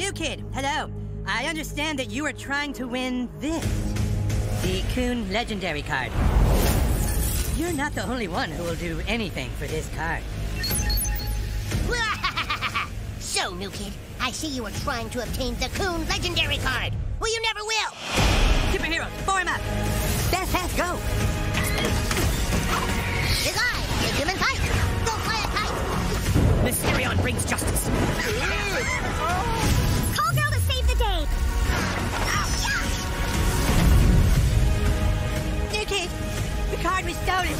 New kid, hello. I understand that you are trying to win this. The Coon Legendary card. You're not the only one who will do anything for this card. so, new kid, I see you are trying to obtain the Coon Legendary card. Well, you never will. Superheroes, form up. Best has go. Desire, the human fight. Go fly a kite. Mysterion brings justice. the card we stolen.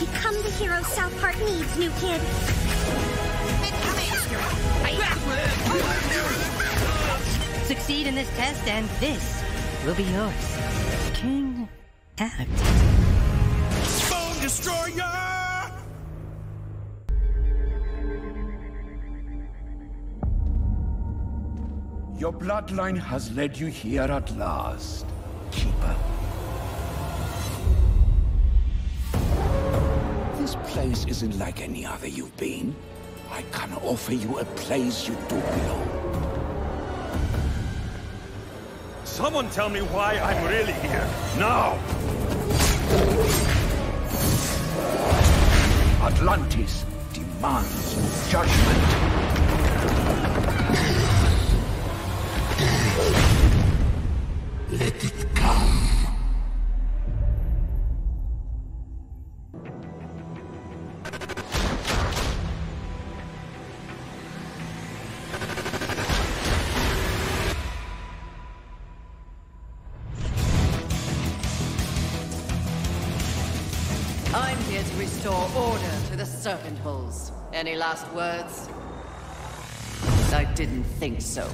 Become the hero South Park needs, new kid. Succeed in this test, and this will be yours. King out. Phone Destroyer! Your bloodline has led you here at last, Keeper. This place isn't like any other you've been. I can offer you a place you do belong. Someone tell me why I'm really here. Now! Atlantis demands judgment. Restore order to the Serpent Holes. Any last words? I didn't think so.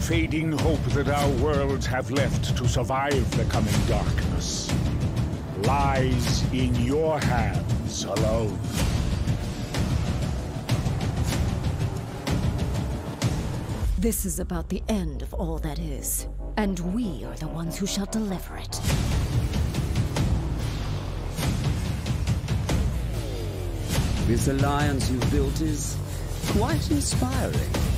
Fading hope that our worlds have left to survive the coming darkness lies in your hands alone. This is about the end of all that is, and we are the ones who shall deliver it. This alliance you've built is quite inspiring.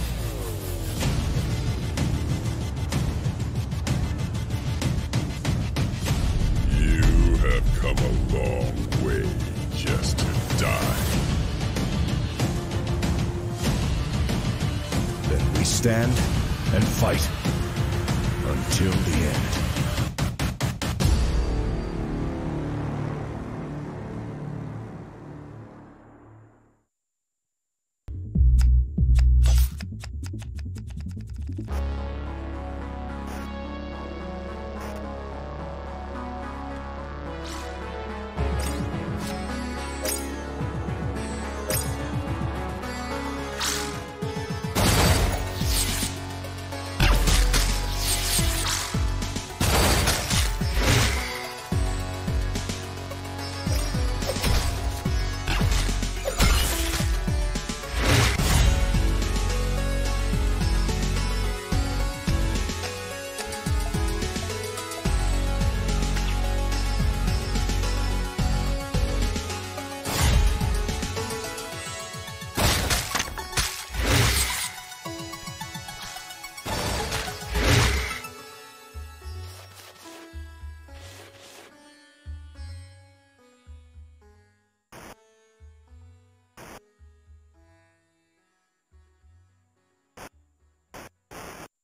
Have come a long way just to die. Then we stand and fight until the end.